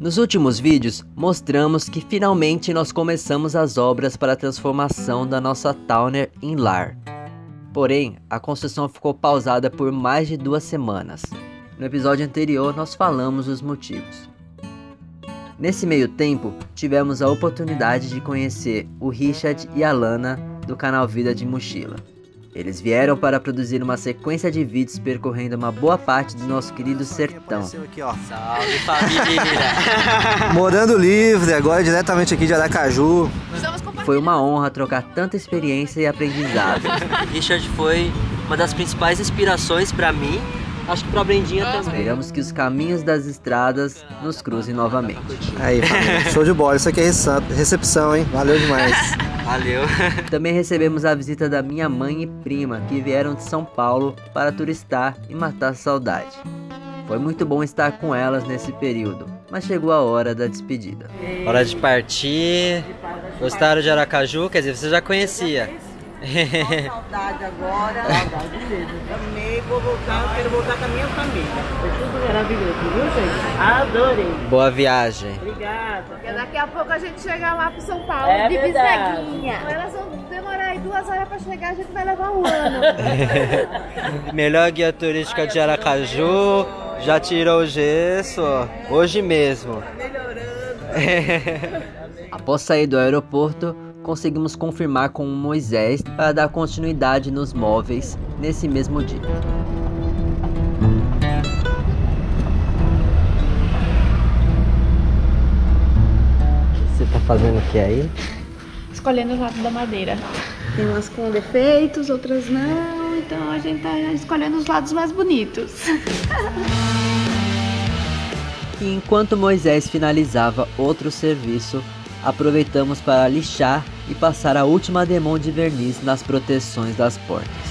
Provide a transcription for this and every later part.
Nos últimos vídeos, mostramos que finalmente nós começamos as obras para a transformação da nossa Towner em lar. Porém, a construção ficou pausada por mais de duas semanas. No episódio anterior, nós falamos os motivos. Nesse meio tempo, tivemos a oportunidade de conhecer o Richard e a Lana do canal Vida de Mochila. Eles vieram para produzir uma sequência de vídeos percorrendo uma boa parte do nosso querido sertão. Aqui, ó. Salve família! Morando livre, agora diretamente aqui de Aracaju. Foi uma honra trocar tanta experiência e aprendizado. Richard foi uma das principais inspirações pra mim, acho que pra Brendinha também. Esperamos que os caminhos das estradas nos cruzem novamente. Aí, família, show de bola. Isso aqui é rece- recepção, hein? Valeu demais. Valeu. Também recebemos a visita da minha mãe e prima, que vieram de São Paulo para turistar e matar saudade. Foi muito bom estar com elas nesse período, mas chegou a hora da despedida. Hora de partir. Gostaram de Aracaju? Quer dizer, você já conhecia. Saudade agora. Saudade mesmo. Amei, vou voltar, quero voltar com a minha família. Foi tudo maravilhoso, viu, gente? Adorei. Boa viagem. Obrigada. Porque daqui a pouco a gente chega lá pro São Paulo É de biseguinha. Elas vão demorar aí duas horas pra chegar, a gente vai levar um ano. Melhor guia turística de Aracaju. Já tirou o gesso. Hoje mesmo. Após sair do aeroporto, conseguimos confirmar com o Moisés para dar continuidade nos móveis nesse mesmo dia. Você tá fazendo o que aí? escolhendo o lado da madeira. Tem umas com defeitos, outras não, então a gente tá escolhendo os lados mais bonitos. E enquanto Moisés finalizava outro serviço, aproveitamos para lixar e passar a última demão de verniz nas proteções das portas.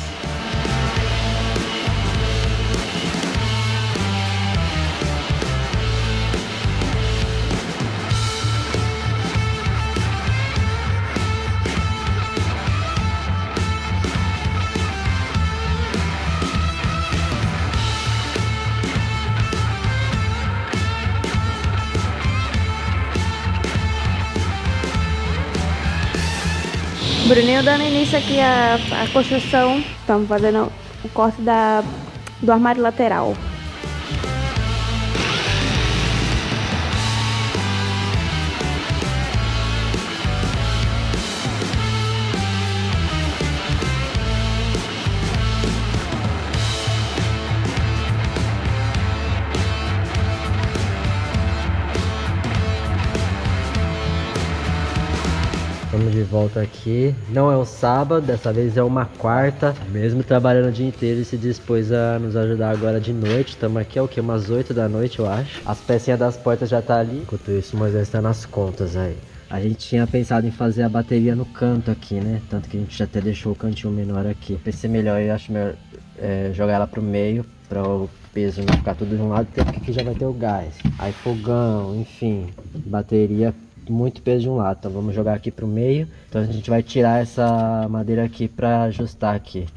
Bruninho dando início aqui à, construção. Estamos fazendo o corte da, do armário lateral. Volta aqui. Não é um sábado, dessa vez é uma quarta. Mesmo trabalhando o dia inteiro, ele se dispôs a nos ajudar agora de noite. Estamos aqui é o que? Umas 8 da noite, eu acho. As pecinhas das portas já tá ali. Enquanto isso, o Moisés está nas contas aí. A gente tinha pensado em fazer a bateria no canto aqui, né? Tanto que a gente até deixou o cantinho menor aqui. Pensei melhor, eu acho melhor é, jogar ela pro meio, para o peso não ficar tudo de um lado, porque aqui já vai ter o gás. Aí fogão, enfim, bateria muito peso de um lado, então vamos jogar aqui pro meio. Então a gente vai tirar essa madeira aqui para ajustar aqui.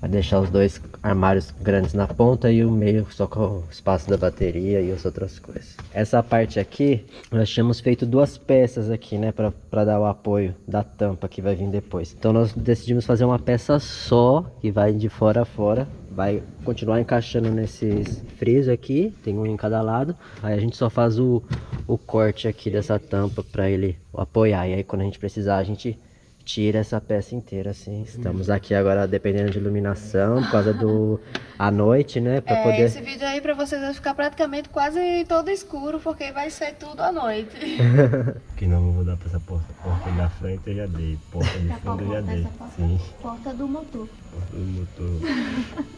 Vai deixar os dois armários grandes na ponta e o meio só com o espaço da bateria e as outras coisas. Essa parte aqui, nós tínhamos feito duas peças aqui, né, para dar o apoio da tampa que vai vir depois. Então nós decidimos fazer uma peça só, que vai de fora a fora, vai continuar encaixando nesses frisos aqui, tem um em cada lado. Aí a gente só faz o, o corte aqui dessa tampa para ele apoiar. E aí quando a gente precisar, a gente tira essa peça inteira, assim. Estamos aqui agora dependendo de iluminação, por causa do à noite, né, para É, poder esse vídeo aí pra vocês vai ficar praticamente quase todo escuro, porque vai ser tudo à noite. Que não vou dar pra essa porta. Porta da frente eu já dei. Porta de fundo eu já dei. Sim, Porta do motor. porta do motor.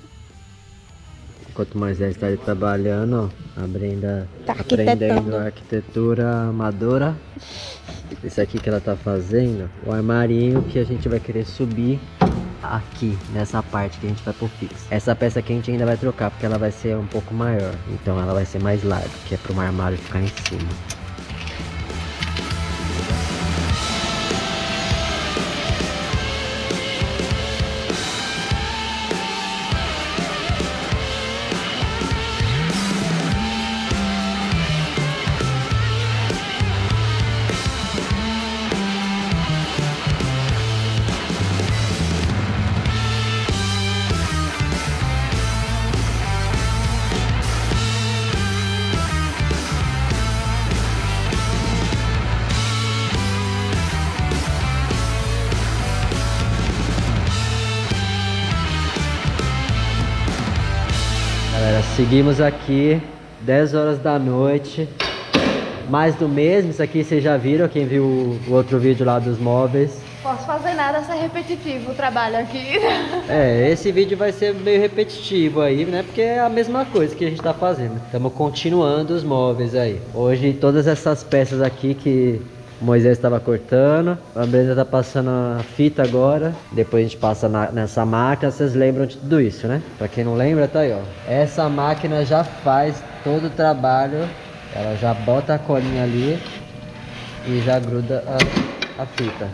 Enquanto o Moisés está ali trabalhando, ó, a Brenda Tá aprendendo arquitetura amadora. Esse aqui que ela tá fazendo, o armarinho que a gente vai querer subir aqui, nessa parte que a gente vai pôr fixo. Essa peça aqui a gente ainda vai trocar, porque ela vai ser um pouco maior. Então ela vai ser mais larga, que é para um armário ficar em cima. Seguimos aqui, 10 horas da noite. Mais do mesmo, isso aqui vocês já viram, quem viu o outro vídeo lá dos móveis. Posso fazer nada, ser repetitivo o trabalho aqui. É, esse vídeo vai ser meio repetitivo aí, né? Porque é a mesma coisa que a gente tá fazendo. Estamos continuando os móveis aí. Hoje todas essas peças aqui que o Moisés estava cortando. A Brenda tá passando a fita agora. Depois a gente passa na- nessa máquina. Vocês lembram de tudo isso, né? Pra quem não lembra, tá aí, ó. Essa máquina já faz todo o trabalho. Ela já bota a colinha ali e já gruda a, a fita.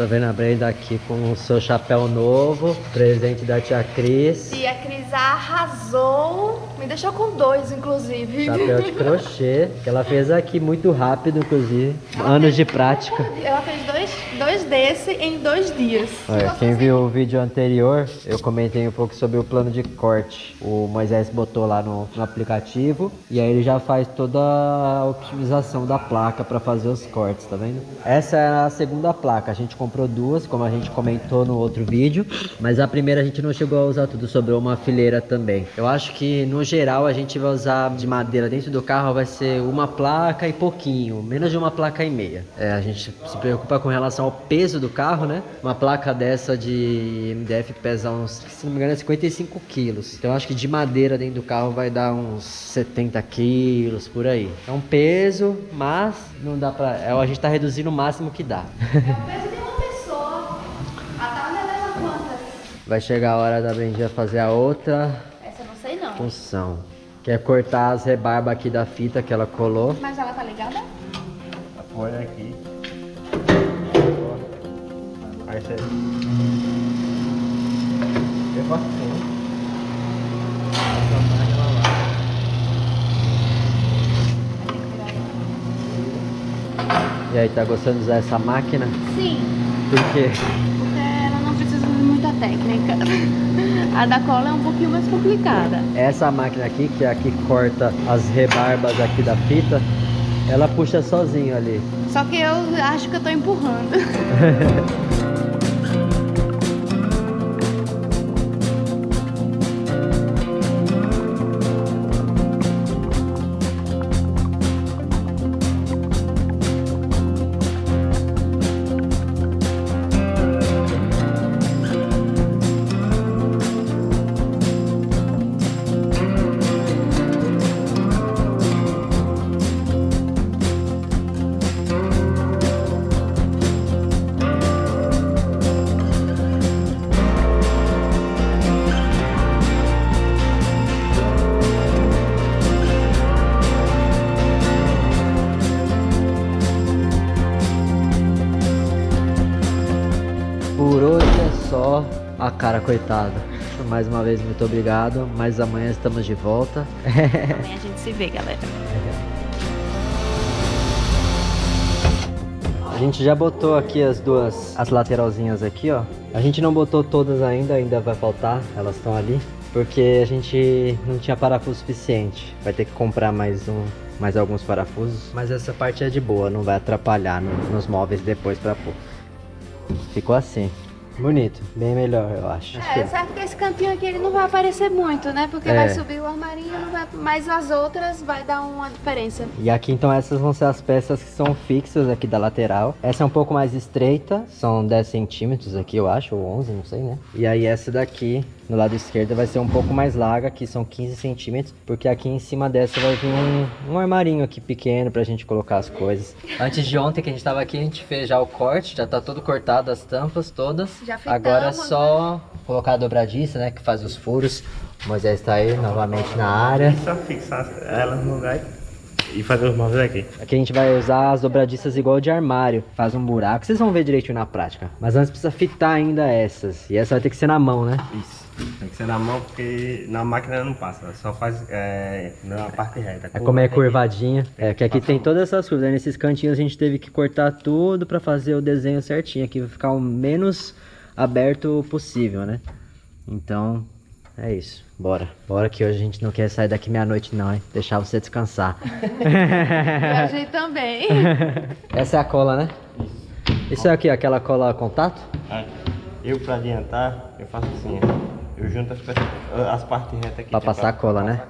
Tô vendo a Brenda aqui com o seu chapéu novo, presente da tia Cris. E a Cris arrasou. Me deixou com dois, inclusive. Chapéu de crochê, que ela fez aqui muito rápido, inclusive. Anos de prática. Ela fez dois, dois desse em dois dias. Olha, quem viu o vídeo anterior, eu comentei um pouco sobre o plano de corte. O Moisés botou lá no, no aplicativo e aí ele já faz toda a otimização da placa para fazer os cortes, tá vendo? Essa é a segunda placa, a gente comprou duas, como a gente comentou no outro vídeo, mas a primeira a gente não chegou a usar tudo, sobrou uma fileira também. Eu acho que no geral a gente vai usar de madeira dentro do carro vai ser uma placa e pouquinho, menos de uma placa e meia. É, a gente se preocupa com relação ao peso do carro, né? Uma placa dessa de MDF pesa uns, se não me engano, é 55 quilos. Então eu acho que de madeira dentro do carro vai dar uns 70 quilos por aí. É um peso, mas não dá pra. é, a gente tá reduzindo o máximo que dá. É o peso de uma pessoa. A Tânia leva quantas? Vai chegar a hora da Brendinha fazer a outra Essa eu não sei não. função. Que é cortar as rebarbas aqui da fita que ela colou. Mas ela tá ligada? Apoia aqui. Aí você. Faço assim. E aí, tá gostando de usar essa máquina? Sim. Por quê? Técnica. A da cola é um pouquinho mais complicada. Essa máquina aqui, que é a que corta as rebarbas aqui da fita, ela puxa sozinho ali. Só que eu acho que eu tô empurrando. Coitada. Mais uma vez, muito obrigado. Mas amanhã estamos de volta. Amanhã a gente se vê, galera. A gente já botou aqui as duas, as lateralzinhas aqui, ó. A gente não botou todas ainda, ainda vai faltar, elas estão ali. Porque a gente não tinha parafuso suficiente. Vai ter que comprar mais um, mais alguns parafusos. Mas essa parte é de boa, não vai atrapalhar no- nos móveis depois pra pôr. Ficou assim. Bonito, bem melhor, eu acho. É, certo que esse cantinho aqui ele não vai aparecer muito, né? Porque É. vai subir o armarinho, não vai... mas as outras vai dar uma diferença. E aqui então essas vão ser as peças que são fixas aqui da lateral. Essa é um pouco mais estreita, são 10 centímetros aqui eu acho, ou 11, não sei né. E aí essa daqui, no lado esquerdo, vai ser um pouco mais larga, aqui são 15 centímetros. Porque aqui em cima dessa vai vir um, um armarinho aqui pequeno pra gente colocar as coisas. Antes de ontem que a gente tava aqui, a gente fez já o corte, já tá todo cortado as tampas todas. Já fitamos, Agora é só colocar a dobradiça, né, que faz os furos. O Moisés tá aí novamente na área. Só fixar elas no lugar e fazer os móveis aqui. Aqui a gente vai usar as dobradiças igual de armário. Faz um buraco. Vocês vão ver direitinho na prática. Mas antes precisa fitar ainda essas. E essa vai ter que ser na mão, né? Isso. Tem que ser na mão porque na máquina não passa. Só faz é, na parte reta. É como é Tem que- curvadinha. É, que aqui tem todas essas curvas. Aí nesses cantinhos a gente teve que cortar tudo pra fazer o desenho certinho. Aqui vai ficar o menos aberto possível, né? Então, é isso. Bora. Bora que hoje a gente não quer sair daqui meia-noite não, hein? Deixar você descansar. E a gente também. Essa é a cola, né? Isso é aqui, aquela cola contato? Ah, Eu pra adiantar, eu faço assim, ó. Eu junto as, as partes retas aqui. Pra é passar a cola, né?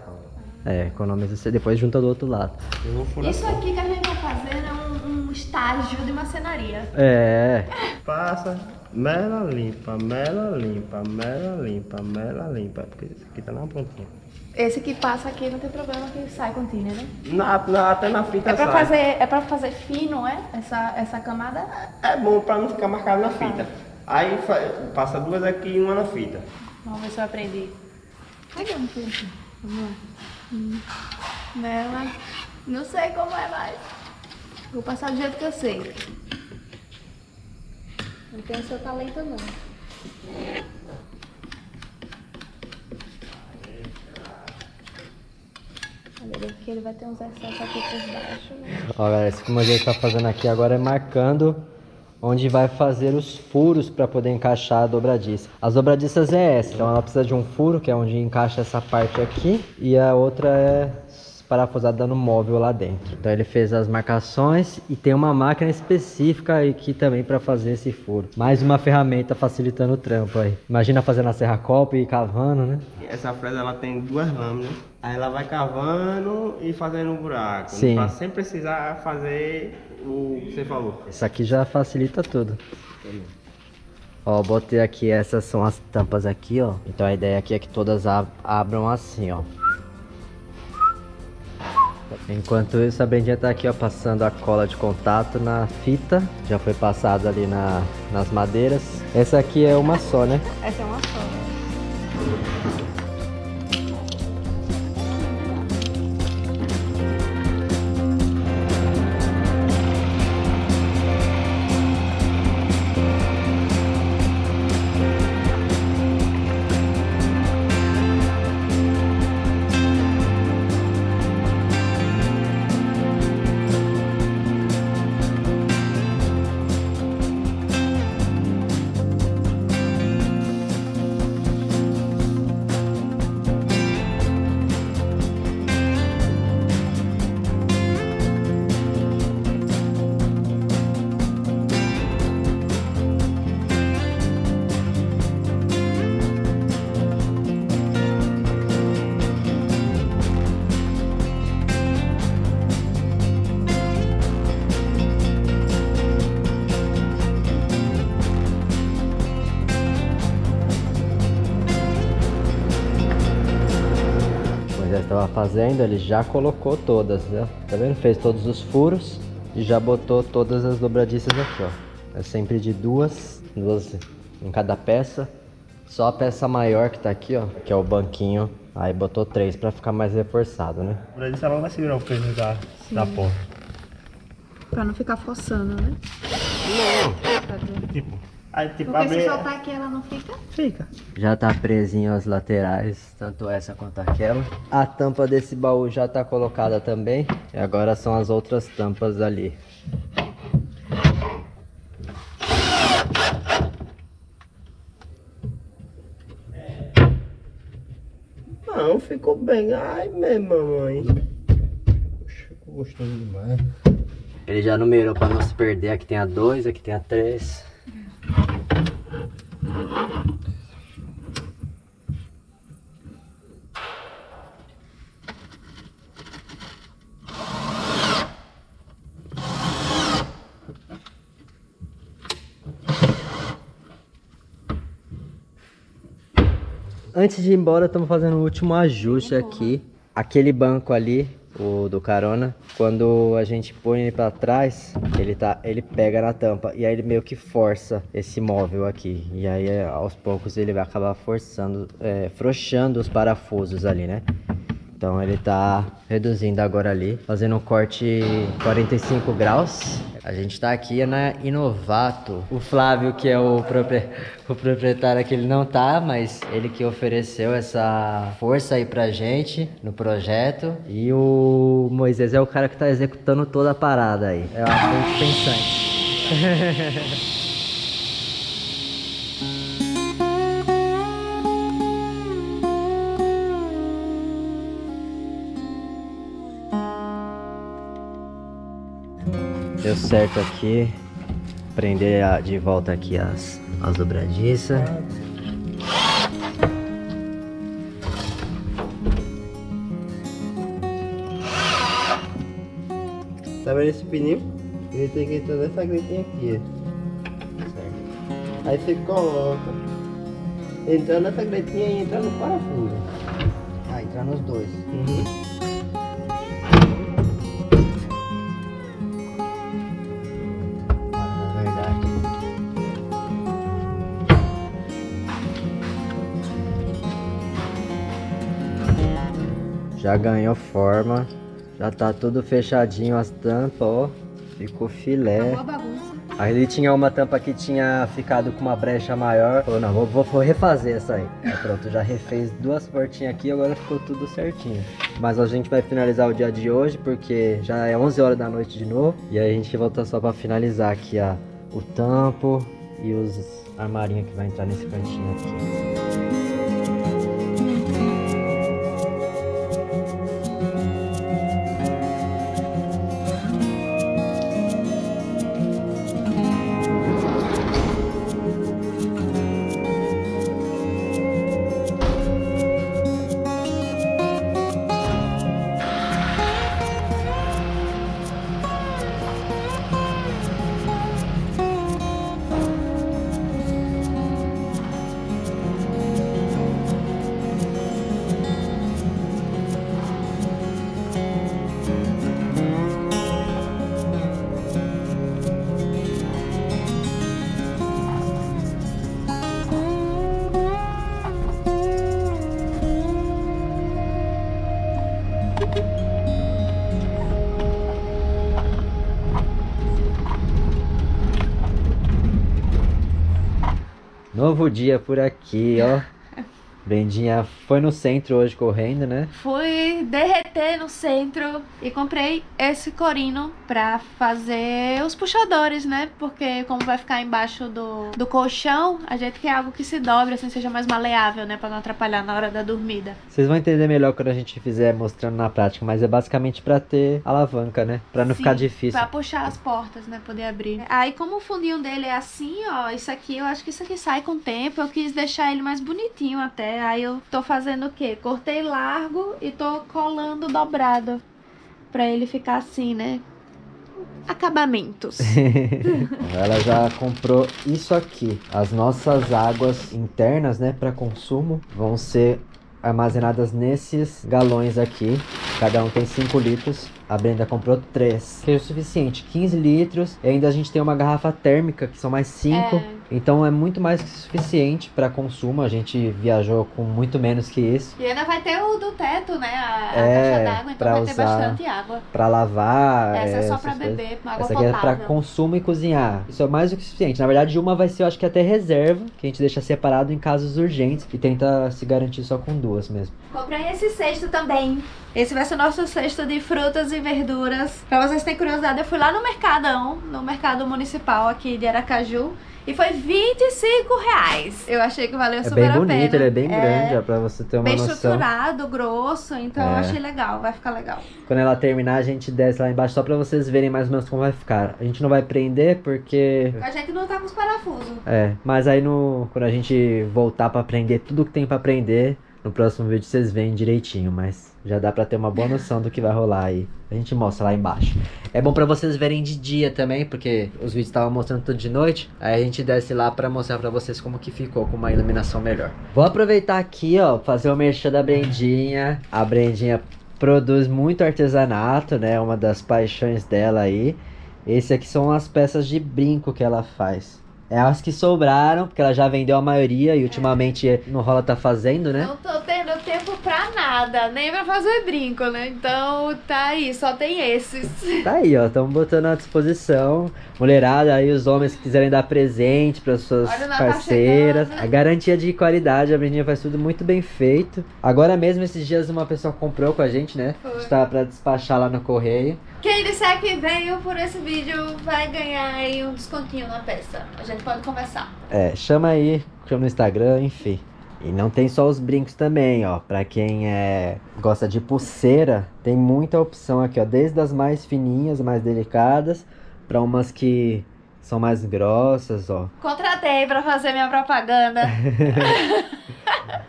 É, economiza você depois junta do outro lado. Eu vou furar. Isso aqui que a gente tá fazendo é um, um estágio de marcenaria. É, Passa, mela limpa, mela limpa, mela limpa, mela limpa. Porque isso aqui tá na pontinha. Esse que passa aqui não tem problema que sai contínuo, né? Na, na- até na fita É pra sai. fazer, é pra fazer fino, é? Essa, essa camada? É bom pra não ficar marcado na fita. Aí fa- passa duas aqui e uma na fita. Vamos ver se eu aprendi. Cadê um pouco? Vamos lá. Hum. Nela. Não sei como é mais. Vou passar do jeito que eu sei. Não tenho seu talento não. Olha, aqui ele vai ter uns excessos aqui por baixo, né? ó galera, isso que o Moisés tá fazendo aqui agora é marcando onde vai fazer os furos para poder encaixar a dobradiça. As dobradiças é essa, então ela precisa de um furo, que é onde encaixa essa parte aqui, e a outra é parafusada dando móvel lá dentro. Então ele fez as marcações e tem uma máquina específica aqui também para fazer esse furo. Mais uma ferramenta facilitando o trampo aí. Imagina fazendo a serra copa e cavando, né? Essa fresa ela tem duas lâminas. Aí ela vai cavando e fazendo um buraco. Sim. Pra sem precisar fazer o que você falou. Isso aqui já facilita tudo. Ó, botei aqui, essas são as tampas aqui, ó. Então a ideia aqui é que todas ab- abram assim, ó. Enquanto isso, a Brendinha tá aqui, ó, passando a cola de contato na fita. Já foi passado ali na, nas madeiras. Essa aqui é uma só, né? Essa é uma só. né? Fazendo, ele já colocou todas, né? Tá vendo? Fez todos os furos e já botou todas as dobradiças aqui, ó. É sempre de duas, duas em cada peça. Só a peça maior que tá aqui, ó, que é o banquinho. Aí botou três pra ficar mais reforçado, né? Por isso ela vai segurar o peso da, da porta. Pra não ficar forçando, né? Tipo, aí tipo Porque se abre. soltar aqui ela não fica. Fica. Já tá presinho as laterais, tanto essa quanto aquela. A tampa desse baú já tá colocada também. E agora são as outras tampas ali. Não, ficou bem. Ai, minha mamãe. Poxa, ficou gostoso demais. Ele já numerou pra não se perder. Aqui tem a 2, aqui tem a 3. Antes de ir embora, estamos fazendo o último ajuste aqui. Aquele banco ali, o do carona, quando a gente põe ele para trás, ele tá, ele pega na tampa e aí ele meio que força esse móvel aqui. E aí aos poucos ele vai acabar forçando, é, frouxando os parafusos ali, né? Então ele tá reduzindo agora ali, fazendo um corte 45 graus. A gente tá aqui na Inovato. O Flávio, que é o, propri- o proprietário aqui, ele não tá, mas ele que ofereceu essa força aí pra gente no projeto. E o Moisés é o cara que tá executando toda a parada aí. É uma pensante. Deu certo aqui. Prender a, de volta aqui as, as dobradiças. Tá vendo esse pininho? Ele tem que entrar nessa gretinha aqui. Certo. Aí você coloca. Entrando nessa gretinha e entra no parafuso. Ah, entrar nos dois. Uhum. Já ganhou forma. Já tá tudo fechadinho as tampas, ó. Ficou filé. Bagunça. Aí ele tinha uma tampa que tinha ficado com uma brecha maior. Falou, não, vou, vou- vou refazer essa aí. Aí pronto, já refez duas portinhas aqui agora ficou tudo certinho. Mas a gente vai finalizar o dia de hoje porque já é 11 horas da noite de novo. E aí a gente volta só pra finalizar aqui a, o tampo e os armarinhos que vai entrar nesse cantinho aqui. Novo dia por aqui, ó. Brendinha foi no centro hoje correndo, né? Fui derreter no centro e comprei esse corino pra fazer os puxadores, né? Porque como vai ficar embaixo do, do colchão, a gente quer algo que se dobre, assim, seja mais maleável, né? Pra não atrapalhar na hora da dormida. Vocês vão entender melhor quando a gente fizer mostrando na prática, mas é basicamente pra ter alavanca, né? Pra não Sim, ficar difícil. Pra puxar as portas, né? Poder abrir. Aí, como o fundinho dele é assim, ó, isso aqui, eu acho que isso aqui sai com o tempo. Eu quis deixar ele mais bonitinho até. Aí eu tô fazendo o quê? Cortei largo e tô colando dobrado. Pra ele ficar assim, né? Acabamentos. Ela já comprou isso aqui. As nossas águas internas, né, para consumo, vão ser armazenadas nesses galões aqui. Cada um tem 5 litros. A Brenda comprou 3, que é o suficiente, 15 litros. E ainda a gente tem uma garrafa térmica, que são mais 5. É. Então é muito mais que suficiente para consumo. A gente viajou com muito menos que isso. E ainda vai ter o do teto, né? A, a É, caixa d'água, então vai ter bastante água. Para lavar. Essa é só coisas. beber, água Essa aqui é potável. pra consumo e cozinhar. Isso é mais do que suficiente. Na verdade, uma vai ser, eu acho que até reserva, que a gente deixa separado em casos urgentes e tenta se garantir só com duas mesmo. Comprei esse cesto também. Esse vai ser o nosso cesto de frutas e verduras. Pra vocês terem curiosidade, eu fui lá no Mercadão, no Mercado Municipal aqui de Aracaju. E foi 25 reais. Eu achei que valeu É super bem a bonito, pena. ele é bem grande, ó, pra você ter uma Bem noção. estruturado, grosso, então eu É. achei legal, vai ficar legal. Quando ela terminar, a gente desce lá embaixo só pra vocês verem mais ou menos como vai ficar. A gente não vai prender porque. A gente não tá com os parafusos. É, mas aí no, quando a gente voltar pra aprender tudo que tem pra aprender, no próximo vídeo vocês veem direitinho, mas já dá pra ter uma boa noção do que vai rolar aí. A gente mostra lá embaixo. É bom pra vocês verem de dia também, porque os vídeos estavam mostrando tudo de noite. Aí a gente desce lá pra mostrar pra vocês como que ficou com uma iluminação melhor. Vou aproveitar aqui, ó, fazer o merchan da Brendinha. A Brendinha produz muito artesanato, né? Uma das paixões dela aí. Esse aqui são as peças de brinco que ela faz. É as que sobraram, porque ela já vendeu a maioria e ultimamente no rola tá fazendo, né? Não tô tendo tempo pra nada, nem pra fazer brinco, né? Então tá aí, só tem esses. Tá aí, ó, estamos botando à disposição. Mulherada, aí os homens que quiserem dar presente para suas parceiras. chegando. A garantia de qualidade, a Brendinha faz tudo muito bem feito. Agora mesmo, esses dias, uma pessoa comprou com a gente, né? Foi. Estava para despachar lá no correio. Quem disser que veio por esse vídeo vai ganhar aí um descontinho na peça. A gente pode conversar. É, chama aí, chama no Instagram, enfim. E não tem só os brincos também, ó. Pra quem é, gosta de pulseira, tem muita opção aqui, ó. Desde as mais fininhas, mais delicadas, pra umas que são mais grossas, ó. Contratei pra fazer minha propaganda.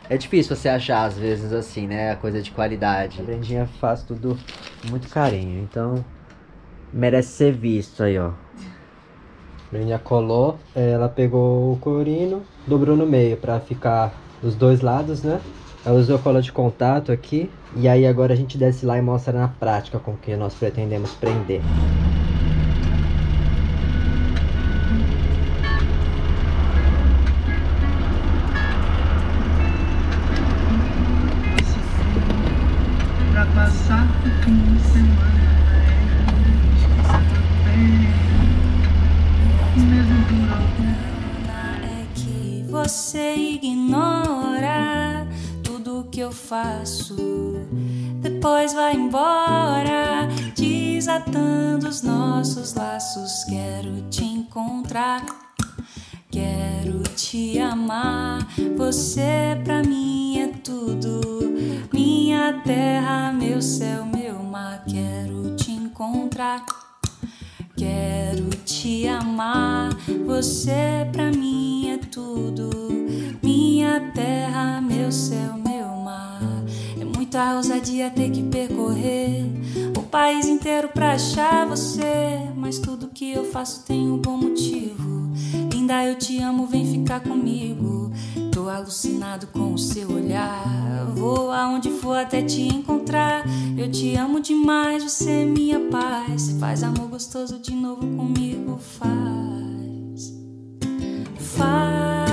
É difícil você achar, às vezes, assim, né? A coisa de qualidade. A Brendinha faz tudo com muito carinho, então merece ser visto aí, ó. A menininha colou, ela pegou o corino, dobrou no meio pra ficar dos dois lados, né? Ela usou cola de contato aqui. E aí agora a gente desce lá e mostra na prática com que nós pretendemos prender. Você ignora tudo que eu faço. Depois vai embora, desatando os nossos laços. Quero te encontrar, quero te amar. Você pra mim é tudo. Minha terra, meu céu, meu mar. Quero te encontrar. Quero te amar, você pra mim é tudo. Minha terra, meu céu, meu mar. É muita ousadia ter que percorrer o país inteiro pra achar você. Mas tudo que eu faço tem um bom motivo. Linda, eu te amo, vem ficar comigo. Alucinado com o seu olhar. Vou aonde for até te encontrar. Eu te amo demais, você é minha paz. Faz amor gostoso de novo comigo, faz. Faz.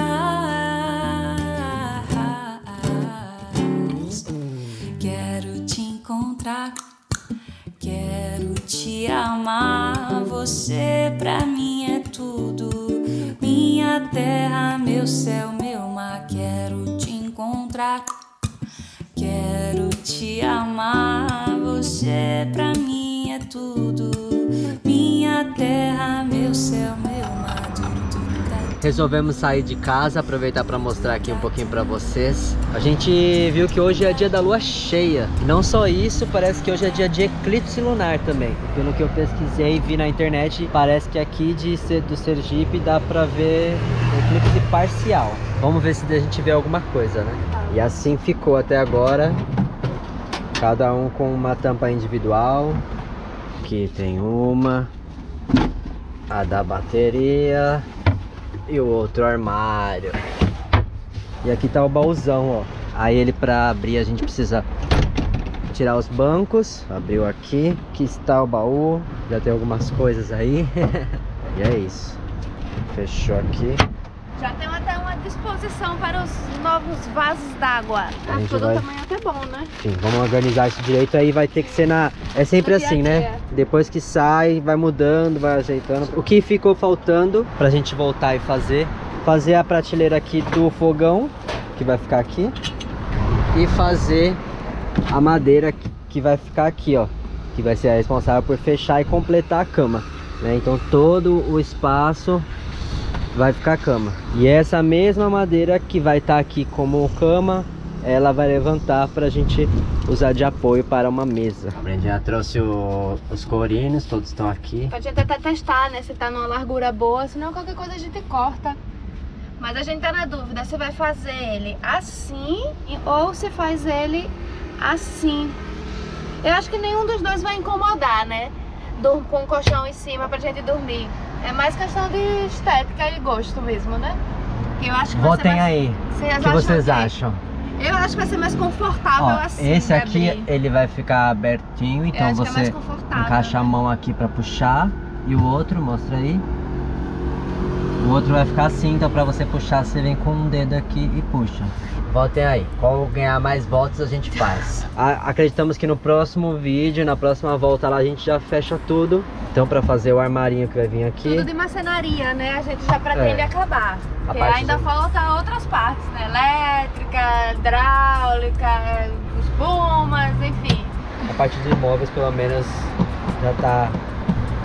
Quero te encontrar. Quero te amar. Você pra mim é tudo. Minha terra, meu céu, meu mar. Quero te encontrar. Quero te amar. Você pra mim é tudo. Minha terra, meu céu, meu mar. Resolvemos sair de casa, aproveitar para mostrar aqui um pouquinho para vocês. A gente viu que hoje é dia da lua cheia. Não só isso, parece que hoje é dia de eclipse lunar também. Pelo que eu pesquisei e vi na internet, parece que aqui de, do Sergipe dá pra ver eclipse parcial. Vamos ver se a gente vê alguma coisa, né? E assim ficou até agora. Cada um com uma tampa individual. Aqui tem uma. A da bateria e o outro armário. E aqui tá o baúzão, ó. Aí ele pra abrir a gente precisa tirar os bancos. Abriu aqui. Aqui está o baú. Já tem algumas coisas aí. e é isso. Fechou aqui. Já tem até disposição para os novos vasos d'água. A Ah, ficou do vai- tamanho até bom, né? Enfim, vamos organizar isso direito aí. Vai ter que ser na. É sempre assim, né? Depois que sai, vai mudando, vai ajeitando. O que ficou faltando pra gente voltar e fazer? Fazer a prateleira aqui do fogão, que vai ficar aqui. E fazer a madeira que- que vai ficar aqui, ó. Que vai ser a responsável por fechar e completar a cama. né? Então todo o espaço vai ficar cama. E essa mesma madeira que vai estar aqui como cama, ela vai levantar pra gente usar de apoio para uma mesa. A Brendinha trouxe o- os corinos, todos estão aqui. Gente até testar, né? Se tá numa largura boa, senão qualquer coisa a gente corta. Mas a gente tá na dúvida se vai fazer ele assim ou se faz ele assim. Eu acho que nenhum dos dois vai incomodar, né? Com o colchão em cima pra gente dormir. É mais questão de estética e gosto mesmo, né? Que eu acho que vai Votem ser mais... aí. O que vocês acham? Eu acho que vai ser mais confortável Ó, assim. esse de aqui ele vai ficar abertinho, então é você confortável, encaixa a né? mão aqui pra puxar e o outro, mostra aí. O outro vai ficar assim, então pra você puxar você vem com um dedo aqui e puxa. Votem aí, qual ganhar mais votos a gente faz. A- acreditamos que no próximo vídeo, na próxima volta lá a gente já fecha tudo. Então pra fazer o armarinho que vai vir aqui. Tudo de marcenaria, né? A gente já pretende É. acabar. Porque ainda do- falta outras partes, né? Elétrica, hidráulica, espumas, enfim. A parte de imóveis pelo menos já tá,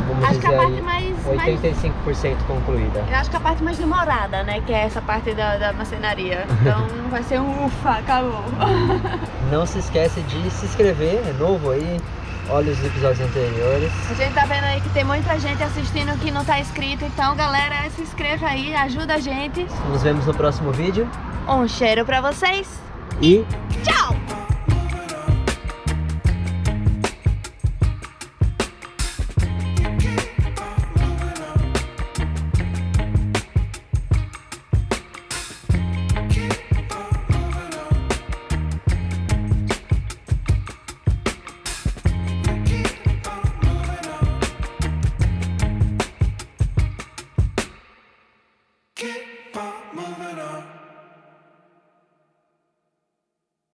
vamos Acho que dizer a parte aí, mais, mais. 85% concluída. Eu acho que a parte mais demorada, né? Que é essa parte da, da marcenaria. Então vai ser um ufa, acabou. Não se esquece de se inscrever, é novo aí. Olha os episódios anteriores. A gente tá vendo aí que tem muita gente assistindo que não tá inscrito. Então, galera, se inscreva aí, ajuda a gente. Nos vemos no próximo vídeo Um cheiro pra vocês. e Tchau!